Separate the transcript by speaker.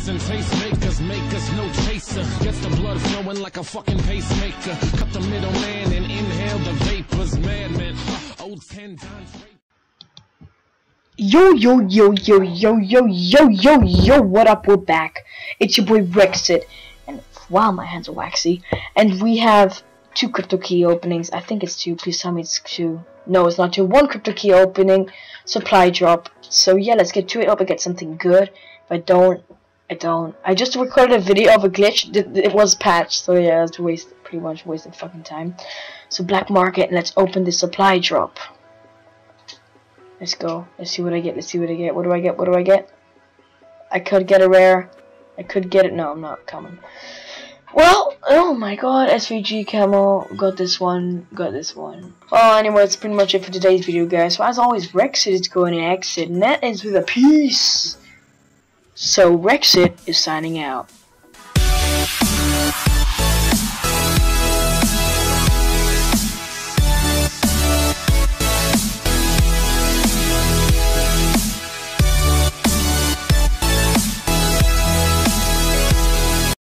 Speaker 1: Vapors and tastemakers make us no chaser. Gets the blood flowing like a fucking pacemaker. Cut the middleman and inhale the vapors. Madman, oh, ten.
Speaker 2: Yo, yo, yo, yo, yo, yo, yo, yo, yo, what up, we're back. It's your boy Rexit, and wow, my hands are waxy. And we have two crypto key openings. I think it's two, please tell me it's two. No, it's not two. One crypto key opening, supply drop. So yeah, let's get to it. Hope I get something good. If I don't, I don't. I just recorded a video of a glitch. It was patched, so yeah, it's waste, pretty much wasted fucking time. So black market, let's open the supply drop. Let's go. Let's see what I get. Let's see what I get. What do I get? What do I get? I could get a rare. I could get it. No, I'm not coming. Well, oh my god, SVG camo. Got this one. Got this one. Well, anyway, that's pretty much it for today's video, guys. So, as always, Rexit is going to exit, and that ends with a peace. So Rexit is signing out.